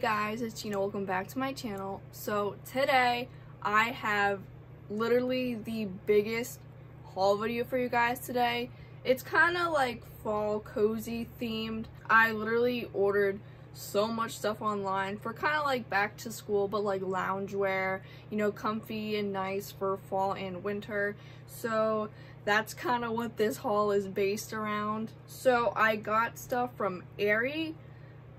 Guys, it's Gina. Welcome back to my channel. So today I have literally the biggest haul video for you guys today. It's kind of like fall cozy themed. I literally ordered so much stuff online for kind of like back to school but like loungewear, you know, comfy and nice for fall and winter. So that's kind of what this haul is based around. So I got stuff from Aerie,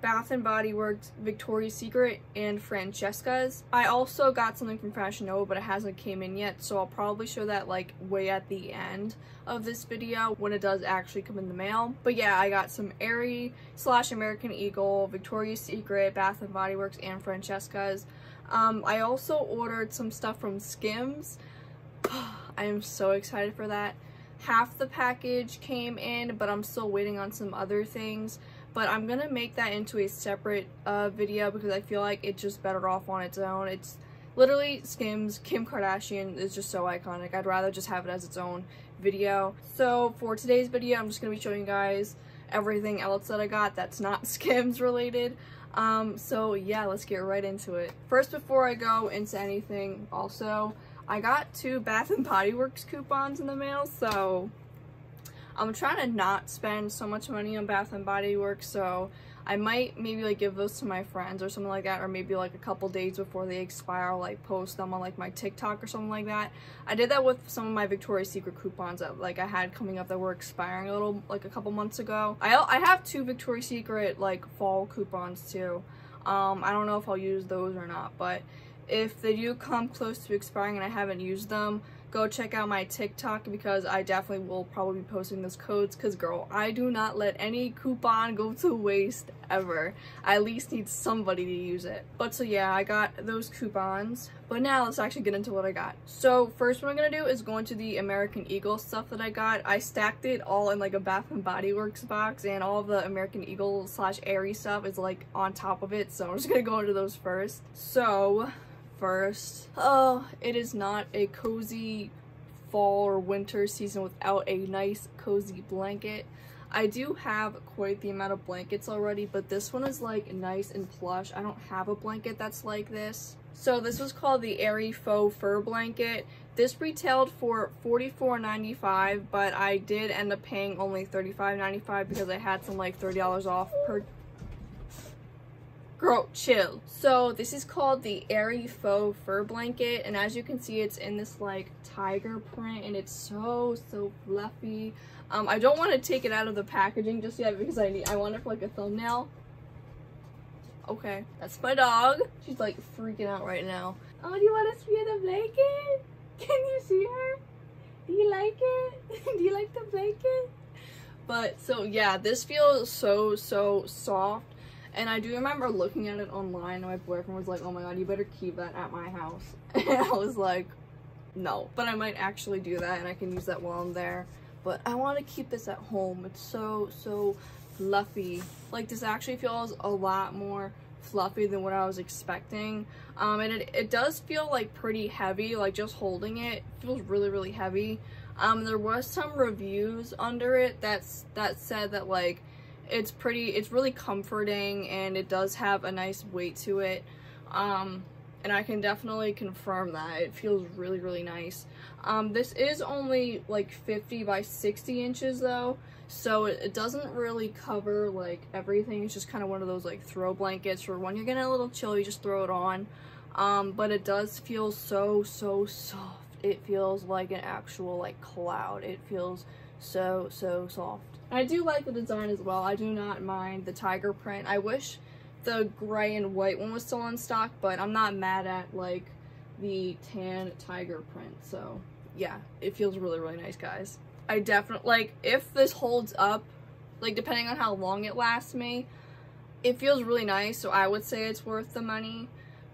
Bath and Body Works, Victoria's Secret, and Francesca's. I also got something from Fashion Nova, but it hasn't came in yet, so I'll probably show that like way at the end of this video when it does actually come in the mail. But yeah, I got some Aerie slash American Eagle, Victoria's Secret, Bath and Body Works, and Francesca's. Um, I also ordered some stuff from Skims. I am so excited for that. Half the package came in, but I'm still waiting on some other things but I'm gonna make that into a separate uh, video because I feel like it's just better off on its own. It's literally Skims, Kim Kardashian is just so iconic. I'd rather just have it as its own video. So for today's video, I'm just gonna be showing you guys everything else that I got that's not Skims related. Um, so yeah, let's get right into it. First, before I go into anything, also, I got two Bath and Body Works coupons in the mail, so I'm trying to not spend so much money on Bath and Body Works, so I might maybe like give those to my friends or something like that, or maybe like a couple days before they expire, I'll, like post them on like my TikTok or something like that. I did that with some of my Victoria's Secret coupons that like I had coming up that were expiring a little like a couple months ago. I I have two Victoria's Secret like fall coupons too. Um, I don't know if I'll use those or not, but if they do come close to expiring and I haven't used them, go check out my TikTok because I definitely will probably be posting those codes because girl, I do not let any coupon go to waste ever. I at least need somebody to use it. But so yeah, I got those coupons. But now let's actually get into what I got. So first what I'm gonna do is go into the American Eagle stuff that I got. I stacked it all in like a Bath and Body Works box and all the American Eagle slash Aerie stuff is like on top of it. So I'm just gonna go into those first. So first. Oh, it is not a cozy fall or winter season without a nice cozy blanket. I do have quite the amount of blankets already, but this one is like nice and plush. I don't have a blanket that's like this. So this was called the Aerie Faux Fur Blanket. This retailed for $44.95, but I did end up paying only $35.95 because I had some like $30 off per Girl, chill. So this is called the Aerie Faux Fur Blanket. And as you can see, it's in this like tiger print and it's so, so fluffy. Um, I don't want to take it out of the packaging just yet because I need, I want it for like a thumbnail. Okay, that's my dog. She's like freaking out right now. Oh, do you want to see the blanket? Can you see her? Do you like it? do you like the blanket? But so yeah, this feels so, so soft and I do remember looking at it online and my boyfriend was like, oh my god, you better keep that at my house. And I was like, no. But I might actually do that and I can use that while I'm there. But I want to keep this at home. It's so, so fluffy. Like this actually feels a lot more fluffy than what I was expecting. Um, and it, it does feel like pretty heavy, like just holding it feels really, really heavy. Um, there was some reviews under it that's that said that like it's pretty it's really comforting and it does have a nice weight to it. Um, and I can definitely confirm that. It feels really really nice. Um, this is only like 50 by 60 inches though. So it, it doesn't really cover like everything. It's just kind of one of those like throw blankets for when you're getting a little chill you just throw it on. Um, but it does feel so so soft. It feels like an actual like cloud. It feels so so soft I do like the design as well. I do not mind the tiger print. I wish the gray and white one was still in stock, but I'm not mad at like the tan tiger print. So yeah, it feels really, really nice, guys. I definitely, like, if this holds up, like, depending on how long it lasts me, it feels really nice, so I would say it's worth the money.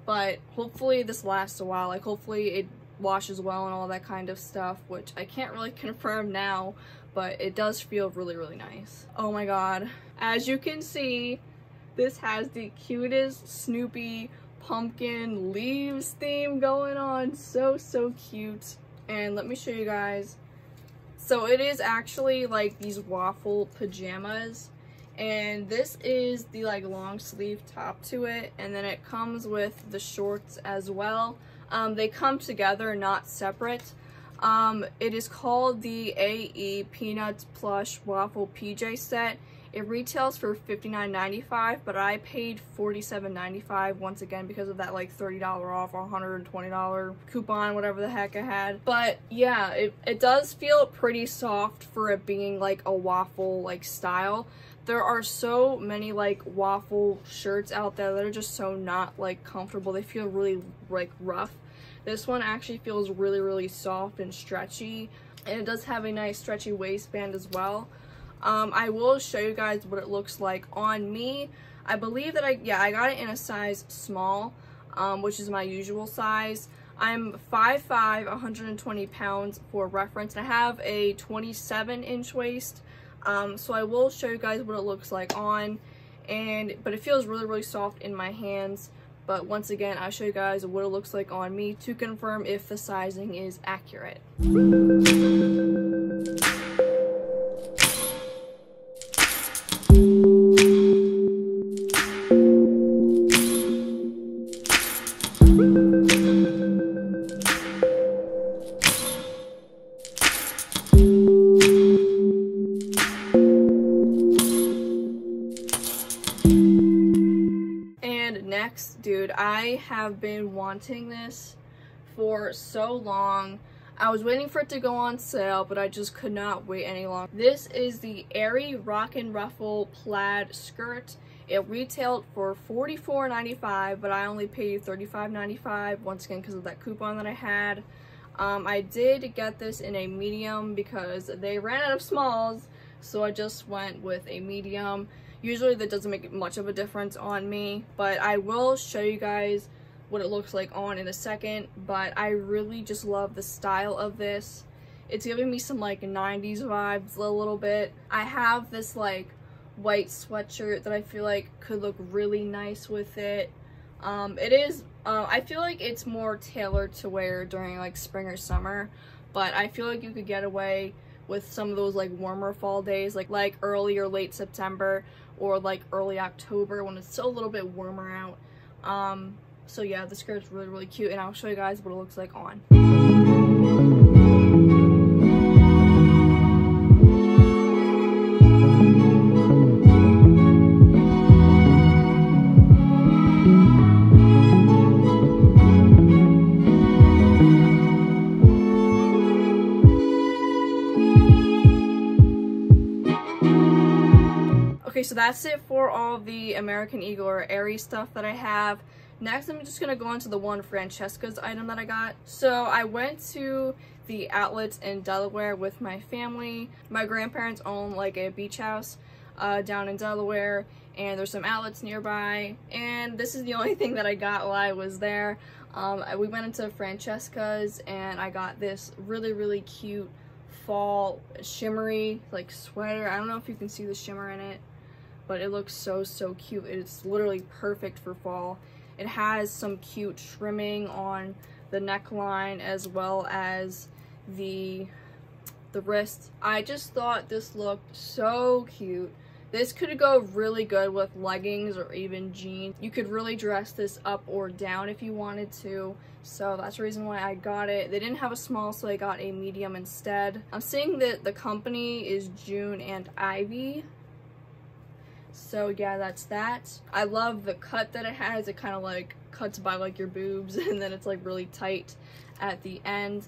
But hopefully this lasts a while. Like, hopefully it washes well and all that kind of stuff, which I can't really confirm now, but it does feel really, really nice. Oh my god. As you can see, this has the cutest Snoopy pumpkin leaves theme going on. So, so cute. And let me show you guys. So it is actually like these waffle pajamas and this is the like long sleeve top to it and then it comes with the shorts as well um, they come together not separate um, it is called the AE Peanuts Plush Waffle PJ set. It retails for $59.95 but I paid $47.95 once again because of that like $30 off $120 coupon whatever the heck I had. But yeah it, it does feel pretty soft for it being like a waffle like style. There are so many like waffle shirts out there that are just so not like comfortable. They feel really like rough this one actually feels really really soft and stretchy and it does have a nice stretchy waistband as well um, I will show you guys what it looks like on me I believe that I yeah I got it in a size small um, which is my usual size I'm 5'5", 120 pounds for reference. And I have a 27 inch waist um, so I will show you guys what it looks like on, and but it feels really, really soft in my hands. But once again, I'll show you guys what it looks like on me to confirm if the sizing is accurate. I have been wanting this for so long. I was waiting for it to go on sale, but I just could not wait any longer. This is the Aerie Rockin' Ruffle Plaid Skirt. It retailed for $44.95, but I only paid $35.95, once again because of that coupon that I had. Um, I did get this in a medium because they ran out of smalls, so I just went with a medium. Usually that doesn't make much of a difference on me, but I will show you guys what it looks like on in a second, but I really just love the style of this. It's giving me some like 90s vibes a little bit. I have this like white sweatshirt that I feel like could look really nice with it. Um, it is, uh, I feel like it's more tailored to wear during like spring or summer, but I feel like you could get away with some of those like warmer fall days, like like early or late September or like early October when it's still a little bit warmer out. Um, so yeah, the skirt is really, really cute and I'll show you guys what it looks like on. So that's it for all the American Eagle or Aerie stuff that I have. Next, I'm just going to go into the one Francesca's item that I got. So I went to the outlets in Delaware with my family. My grandparents own like a beach house uh, down in Delaware and there's some outlets nearby and this is the only thing that I got while I was there. Um, we went into Francesca's and I got this really, really cute fall shimmery like sweater. I don't know if you can see the shimmer in it but it looks so, so cute. It's literally perfect for fall. It has some cute trimming on the neckline as well as the the wrist. I just thought this looked so cute. This could go really good with leggings or even jeans. You could really dress this up or down if you wanted to. So that's the reason why I got it. They didn't have a small, so I got a medium instead. I'm seeing that the company is June and Ivy. So yeah, that's that. I love the cut that it has. It kind of like cuts by like your boobs and then it's like really tight at the end.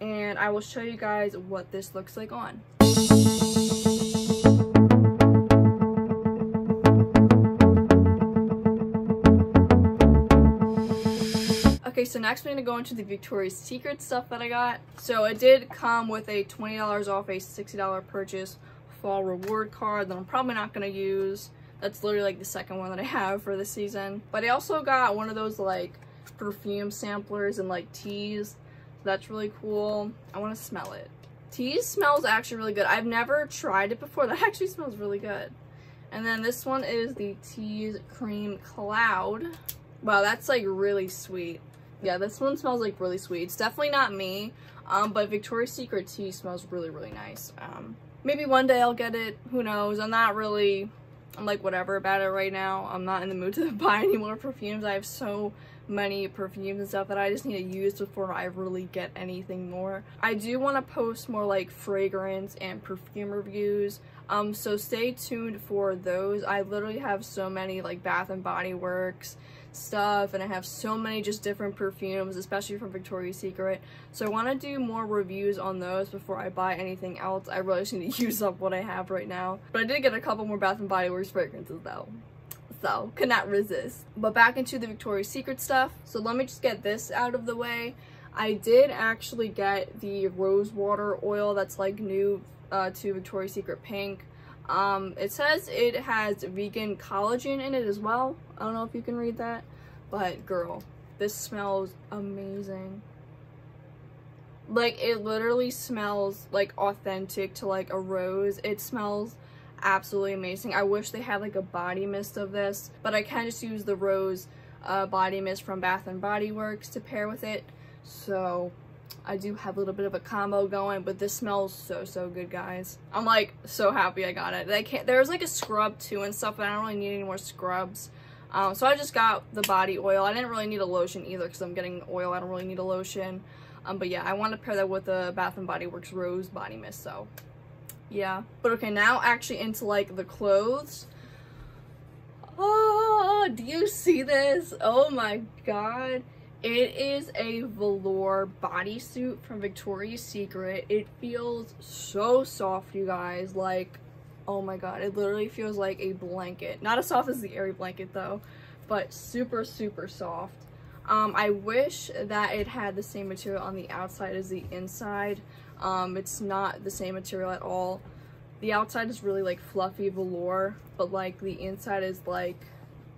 And I will show you guys what this looks like on. Okay, so next we're to go into the Victoria's Secret stuff that I got. So it did come with a $20 off a $60 purchase fall reward card that I'm probably not going to use. That's literally like the second one that I have for the season. But I also got one of those like perfume samplers and like Tease. So that's really cool. I want to smell it. Tease smells actually really good. I've never tried it before. That actually smells really good. And then this one is the Tease Cream Cloud. Wow, that's like really sweet. Yeah, this one smells like really sweet. It's definitely not me, um, but Victoria's Secret tea smells really, really nice. Um, maybe one day I'll get it. Who knows? I'm not really I'm like whatever about it right now. I'm not in the mood to buy any more perfumes. I have so many perfumes and stuff that I just need to use before I really get anything more. I do want to post more like fragrance and perfume reviews. Um, so stay tuned for those. I literally have so many like Bath and Body Works stuff and I have so many just different perfumes especially from Victoria's Secret. So I want to do more reviews on those before I buy anything else. I really just need to use up what I have right now. But I did get a couple more Bath and Body Works fragrances though. So cannot resist. But back into the Victoria's Secret stuff. So let me just get this out of the way. I did actually get the rose water oil that's like new uh, to Victoria's Secret Pink um, it says it has vegan collagen in it as well. I don't know if you can read that, but girl, this smells amazing. Like, it literally smells, like, authentic to, like, a rose. It smells absolutely amazing. I wish they had, like, a body mist of this, but I can just use the rose uh, body mist from Bath & Body Works to pair with it. So, I do have a little bit of a combo going, but this smells so, so good, guys. I'm, like, so happy I got it. They can't, there's, like, a scrub, too, and stuff, but I don't really need any more scrubs. Um, so I just got the body oil. I didn't really need a lotion either, because I'm getting oil. I don't really need a lotion. Um, but yeah, I want to pair that with the Bath & Body Works Rose Body Mist, so yeah. But okay, now actually into, like, the clothes. Oh, do you see this? Oh my god. It is a velour bodysuit from Victoria's Secret. It feels so soft, you guys. Like, oh my god, it literally feels like a blanket. Not as soft as the Aerie blanket, though, but super, super soft. Um, I wish that it had the same material on the outside as the inside. Um, it's not the same material at all. The outside is really, like, fluffy velour, but, like, the inside is, like,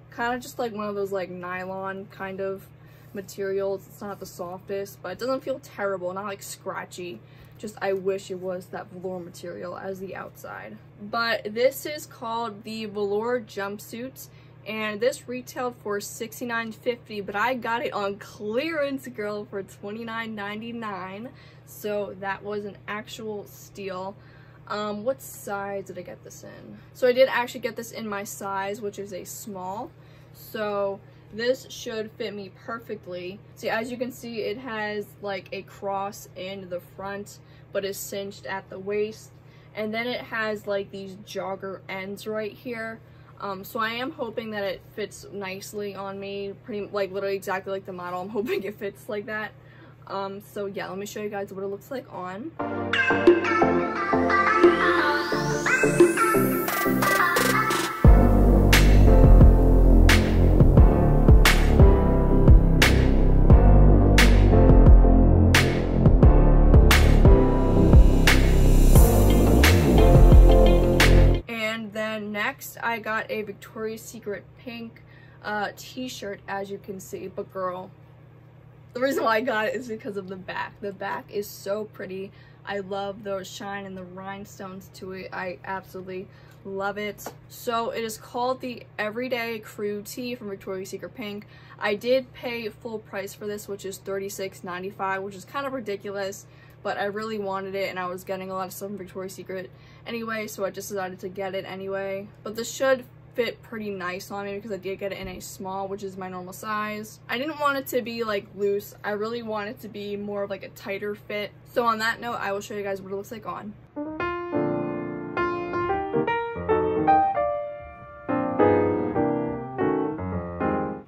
kind of just, like, one of those, like, nylon kind of materials. It's not the softest, but it doesn't feel terrible, not like scratchy. Just I wish it was that velour material as the outside. But this is called the velour jumpsuit and this retailed for $69.50 but I got it on clearance girl for $29.99 so that was an actual steal um what size did I get this in so I did actually get this in my size which is a small so this should fit me perfectly. See, as you can see, it has like a cross in the front, but is cinched at the waist. And then it has like these jogger ends right here. Um, so I am hoping that it fits nicely on me, pretty like literally exactly like the model. I'm hoping it fits like that. Um, so yeah, let me show you guys what it looks like on. Victoria's Secret pink uh, t-shirt as you can see. But girl the reason why I got it is because of the back. The back is so pretty. I love the shine and the rhinestones to it. I absolutely love it. So it is called the everyday crew tee from Victoria's Secret pink. I did pay full price for this which is $36.95 which is kind of ridiculous but I really wanted it and I was getting a lot of stuff from Victoria's Secret anyway, so I just decided to get it anyway. But this should fit pretty nice on me because I did get it in a small, which is my normal size. I didn't want it to be like loose. I really want it to be more of like a tighter fit. So on that note, I will show you guys what it looks like on.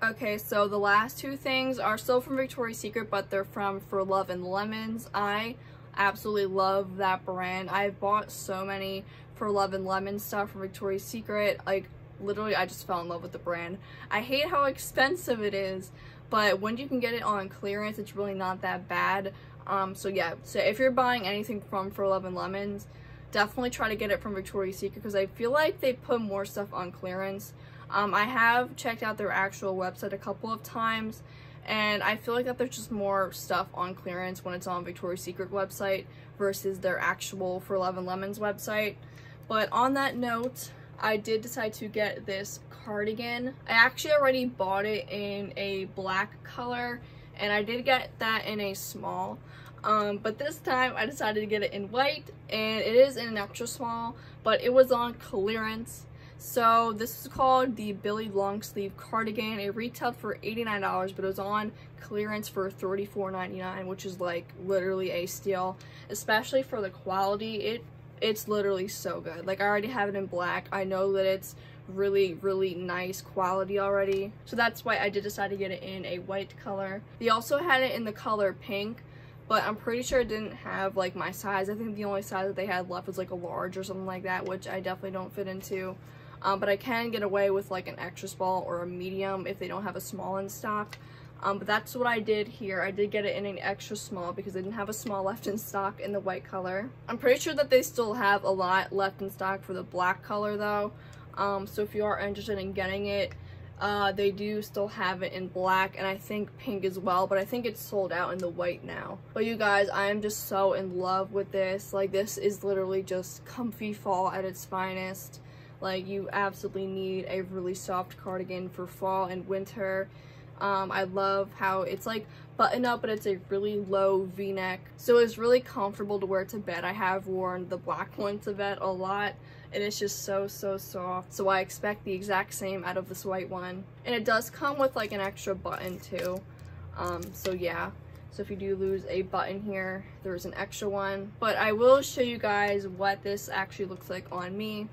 Okay, so the last two things are still from Victoria's Secret, but they're from For Love and Lemons. I absolutely love that brand. I've bought so many For Love and Lemons stuff from Victoria's Secret. Like, literally, I just fell in love with the brand. I hate how expensive it is, but when you can get it on clearance, it's really not that bad. Um, so yeah, so if you're buying anything from For Love and Lemons, definitely try to get it from Victoria's Secret because I feel like they put more stuff on clearance. Um, I have checked out their actual website a couple of times and I feel like that there's just more stuff on clearance when it's on Victoria's Secret website versus their actual For Love and Lemons website. But on that note, I did decide to get this cardigan. I actually already bought it in a black color and I did get that in a small. Um, but this time I decided to get it in white and it is in an extra small, but it was on clearance So this is called the Billy long sleeve cardigan. It retailed for $89, but it was on clearance for $34.99, which is like literally a steal, especially for the quality. It It's literally so good. Like I already have it in black. I know that it's really really nice quality already. So that's why I did decide to get it in a white color. They also had it in the color pink but I'm pretty sure it didn't have like my size. I think the only size that they had left was like a large or something like that which I definitely don't fit into. Um, but I can get away with like an extra small or a medium if they don't have a small in stock um, but that's what I did here. I did get it in an extra small because they didn't have a small left in stock in the white color. I'm pretty sure that they still have a lot left in stock for the black color though. Um, so if you are interested in getting it, uh, they do still have it in black and I think pink as well, but I think it's sold out in the white now. But you guys, I am just so in love with this. Like this is literally just comfy fall at its finest. Like you absolutely need a really soft cardigan for fall and winter. Um, I love how it's like button up but it's a really low v-neck. So it's really comfortable to wear to bed. I have worn the black one to bed a lot and it's just so so soft. So I expect the exact same out of this white one. And it does come with like an extra button too. Um, so yeah. So if you do lose a button here there's an extra one. But I will show you guys what this actually looks like on me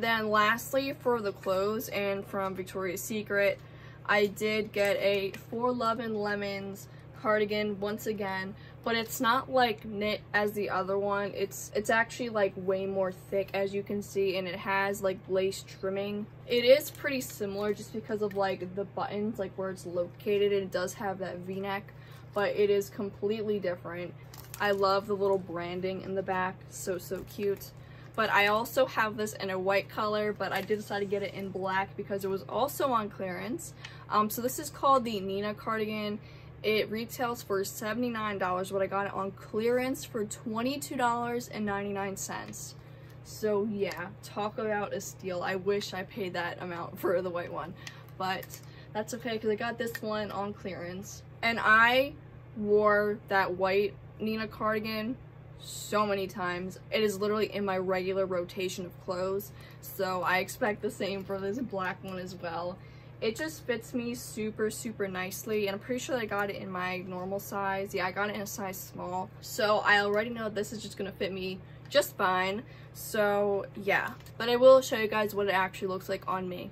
then lastly for the clothes and from Victoria's Secret, I did get a For Love and Lemons cardigan once again, but it's not like knit as the other one. It's it's actually like way more thick as you can see and it has like lace trimming. It is pretty similar just because of like the buttons, like where it's located. It does have that v-neck, but it is completely different. I love the little branding in the back, so so cute but I also have this in a white color, but I did decide to get it in black because it was also on clearance. Um, so this is called the Nina cardigan. It retails for $79, but I got it on clearance for $22.99. So yeah, talk about a steal. I wish I paid that amount for the white one, but that's okay because I got this one on clearance. And I wore that white Nina cardigan so many times. It is literally in my regular rotation of clothes, so I expect the same for this black one as well. It just fits me super, super nicely, and I'm pretty sure I got it in my normal size. Yeah, I got it in a size small, so I already know this is just gonna fit me just fine. So, yeah. But I will show you guys what it actually looks like on me.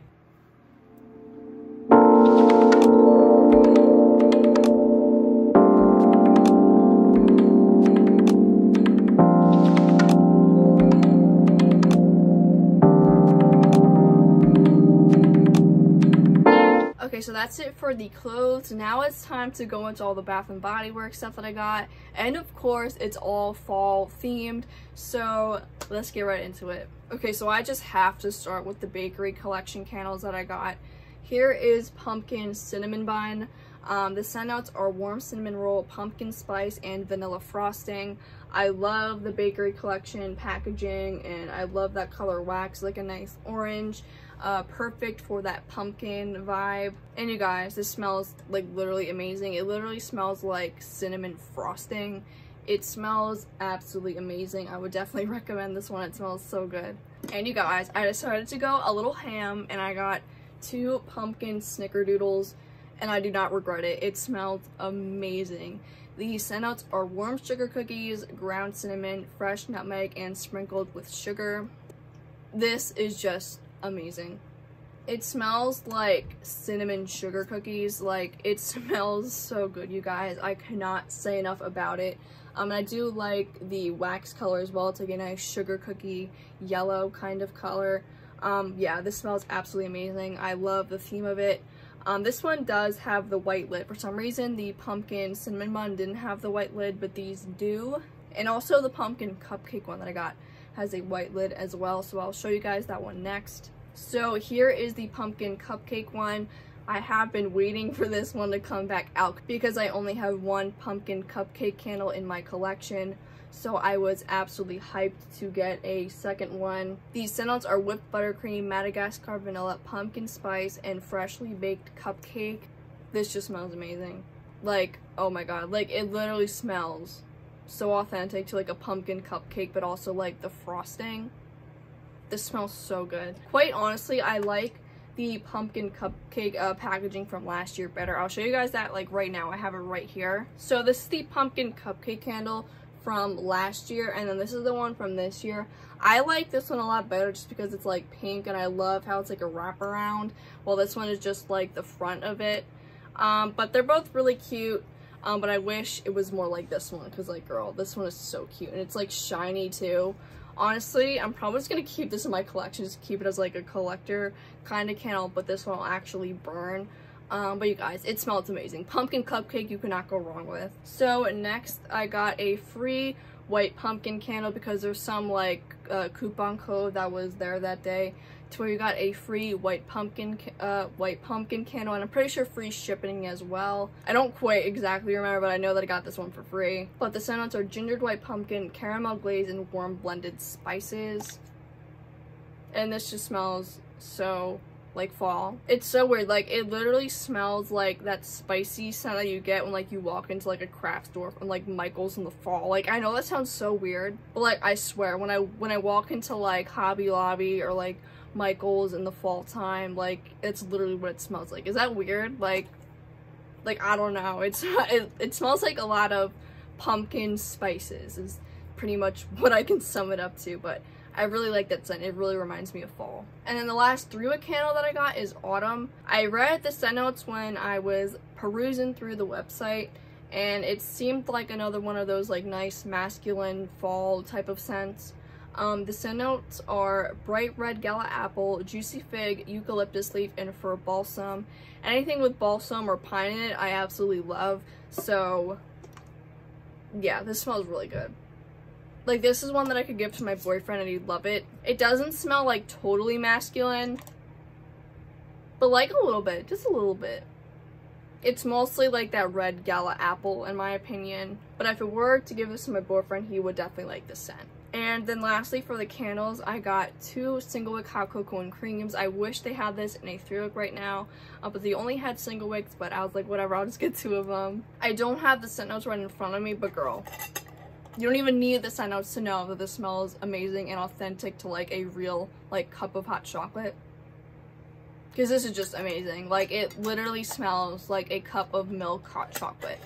That's it for the clothes. Now it's time to go into all the Bath & Body Works stuff that I got. And of course, it's all fall themed. So let's get right into it. Okay, so I just have to start with the bakery collection candles that I got. Here is pumpkin cinnamon bun. Um, the scent notes are warm cinnamon roll, pumpkin spice, and vanilla frosting. I love the bakery collection packaging and I love that color wax, like a nice orange uh, perfect for that pumpkin vibe. And you guys, this smells like literally amazing. It literally smells like cinnamon frosting. It smells absolutely amazing. I would definitely recommend this one. It smells so good. And you guys, I decided to go a little ham and I got two pumpkin snickerdoodles and I do not regret it. It smelled amazing. The notes are warm sugar cookies, ground cinnamon, fresh nutmeg, and sprinkled with sugar. This is just amazing. It smells like cinnamon sugar cookies. Like, it smells so good, you guys. I cannot say enough about it. Um, I do like the wax color as well. It's like a nice sugar cookie yellow kind of color. Um, yeah, this smells absolutely amazing. I love the theme of it. Um, this one does have the white lid. For some reason, the pumpkin cinnamon bun didn't have the white lid, but these do. And also the pumpkin cupcake one that I got has a white lid as well, so I'll show you guys that one next. So here is the pumpkin cupcake one. I have been waiting for this one to come back out because I only have one pumpkin cupcake candle in my collection. so I was absolutely hyped to get a second one. These scents are whipped buttercream, Madagascar vanilla, pumpkin spice, and freshly baked cupcake. This just smells amazing. Like, oh my god, like it literally smells so authentic to like a pumpkin cupcake, but also like the frosting. This smells so good. Quite honestly, I like the pumpkin cupcake uh, packaging from last year better. I'll show you guys that like right now. I have it right here. So this is the pumpkin cupcake candle from last year and then this is the one from this year. I like this one a lot better just because it's like pink and I love how it's like a wraparound while this one is just like the front of it. Um, but they're both really cute. Um, but I wish it was more like this one because like girl, this one is so cute and it's like shiny too. Honestly, I'm probably just to keep this in my collection, just keep it as like a collector kind of candle, but this one will actually burn. Um, but you guys, it smells amazing. Pumpkin cupcake you cannot go wrong with. So next I got a free white pumpkin candle because there's some like uh, coupon code that was there that day to where you got a free white pumpkin uh, white pumpkin candle and I'm pretty sure free shipping as well. I don't quite exactly remember but I know that I got this one for free. But the scent notes are gingered white pumpkin, caramel glaze, and warm blended spices. And this just smells so like fall. It's so weird. Like it literally smells like that spicy scent that you get when like you walk into like a craft store and like Michael's in the fall. Like I know that sounds so weird, but like I swear when I when I walk into like Hobby Lobby or like Michael's in the fall time, like it's literally what it smells like. Is that weird? Like like I don't know. It's it, it smells like a lot of pumpkin spices is pretty much what I can sum it up to, but I really like that scent. It really reminds me of fall. And then the last three wick candle that I got is autumn. I read the scent notes when I was perusing through the website and it seemed like another one of those like nice masculine fall type of scents. Um, the scent notes are bright red gala apple, juicy fig, eucalyptus leaf, and fir balsam. Anything with balsam or pine in it, I absolutely love. So, yeah, this smells really good. Like this is one that I could give to my boyfriend and he'd love it. It doesn't smell like totally masculine, but like a little bit, just a little bit. It's mostly like that red gala apple in my opinion, but if it were to give this to my boyfriend, he would definitely like the scent. And then lastly for the candles, I got two single wick hot cocoa and creams. I wish they had this in a three wick right now, uh, but they only had single wicks, but I was like, whatever, I'll just get two of them. I don't have the scent notes right in front of me, but girl, you don't even need the scent notes to know that this smells amazing and authentic to like a real like cup of hot chocolate. Because this is just amazing. Like it literally smells like a cup of milk hot chocolate.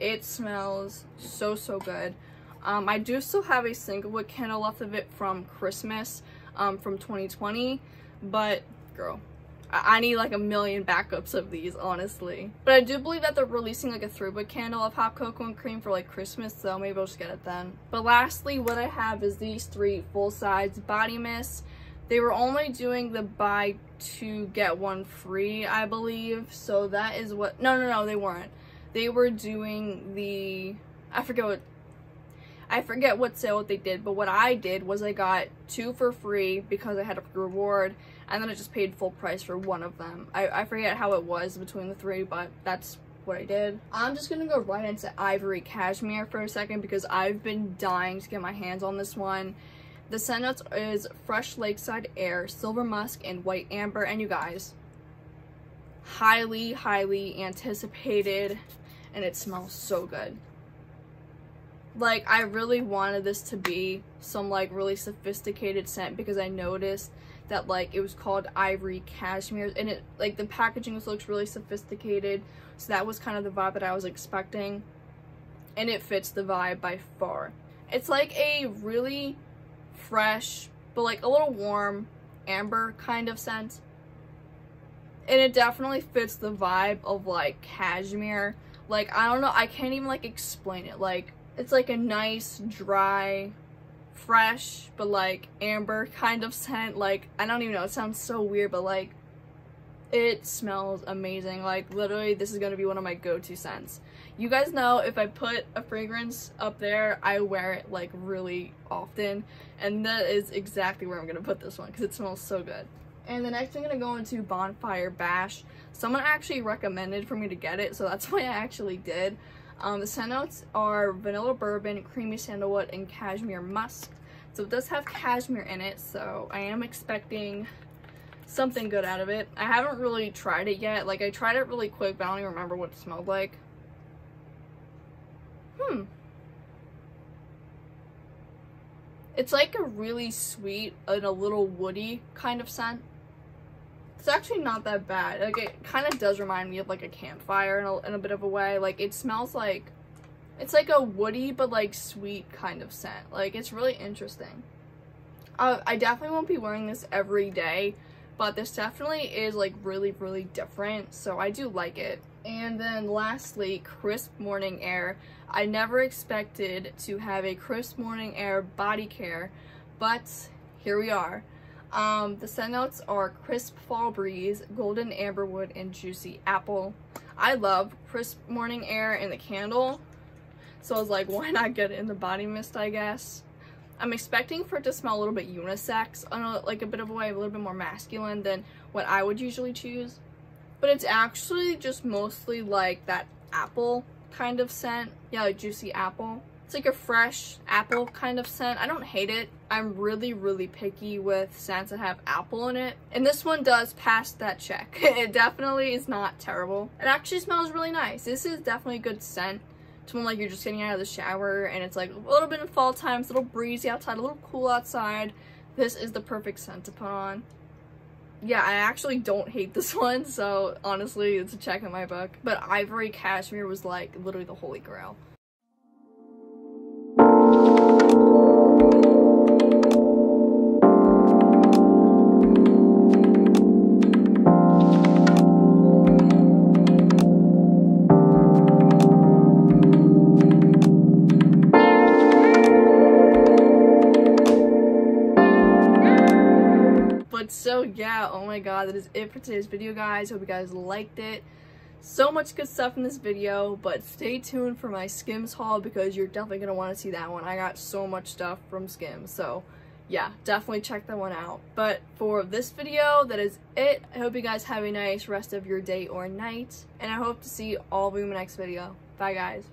It smells so, so good. Um, I do still have a single wick candle left of it from Christmas um, from 2020. But girl, I need like a million backups of these, honestly. But I do believe that they're releasing like a three-wick candle of hot cocoa and cream for like Christmas, so maybe I'll just get it then. But lastly, what I have is these three full-size body mists. They were only doing the buy two get one free, I believe. So that is what, no, no, no, they weren't. They were doing the, I forget what I forget what sale they did, but what I did was I got two for free because I had a reward, and then I just paid full price for one of them. I, I forget how it was between the three, but that's what I did. I'm just gonna go right into Ivory Cashmere for a second because I've been dying to get my hands on this one. The scent notes is Fresh Lakeside Air, Silver Musk, and White Amber, and you guys, highly, highly anticipated, and it smells so good like I really wanted this to be some like really sophisticated scent because I noticed that like it was called ivory cashmere and it like the packaging looks really sophisticated. So that was kind of the vibe that I was expecting and it fits the vibe by far. It's like a really fresh but like a little warm amber kind of scent. And it definitely fits the vibe of like cashmere. Like I don't know I can't even like explain it. Like it's like a nice, dry, fresh, but like amber kind of scent. Like, I don't even know, it sounds so weird, but like, it smells amazing. Like, literally, this is gonna be one of my go-to scents. You guys know if I put a fragrance up there, I wear it like really often. And that is exactly where I'm gonna put this one because it smells so good. And the next I'm gonna go into Bonfire Bash. Someone actually recommended for me to get it, so that's why I actually did. Um, the scent notes are vanilla bourbon, creamy sandalwood, and cashmere musk. So it does have cashmere in it, so I am expecting something good out of it. I haven't really tried it yet. Like, I tried it really quick, but I don't even remember what it smelled like. Hmm. It's like a really sweet and a little woody kind of scent. It's actually not that bad. Like, it kind of does remind me of, like, a campfire in a, in a bit of a way. Like, it smells like... It's like a woody but, like, sweet kind of scent. Like, it's really interesting. Uh, I definitely won't be wearing this every day but this definitely is like really really different so I do like it and then lastly crisp morning air I never expected to have a crisp morning air body care but here we are um, the scent notes are crisp fall breeze golden amberwood and juicy apple I love crisp morning air in the candle so I was like why not get it in the body mist I guess I'm expecting for it to smell a little bit unisex, a, like a bit of a way, a little bit more masculine than what I would usually choose. But it's actually just mostly like that apple kind of scent. Yeah, like juicy apple. It's like a fresh apple kind of scent. I don't hate it. I'm really, really picky with scents that have apple in it. And this one does pass that check. it definitely is not terrible. It actually smells really nice. This is definitely a good scent to when like you're just getting out of the shower and it's like a little bit of fall time, it's a little breezy outside, a little cool outside. This is the perfect scent to put on. Yeah, I actually don't hate this one, so honestly, it's a check in my book. But Ivory Cashmere was like literally the holy grail. Oh my god that is it for today's video guys. Hope you guys liked it. So much good stuff in this video but stay tuned for my skims haul because you're definitely gonna want to see that one. I got so much stuff from skims so yeah definitely check that one out. But for this video that is it. I hope you guys have a nice rest of your day or night and i hope to see all of you in my next video. Bye guys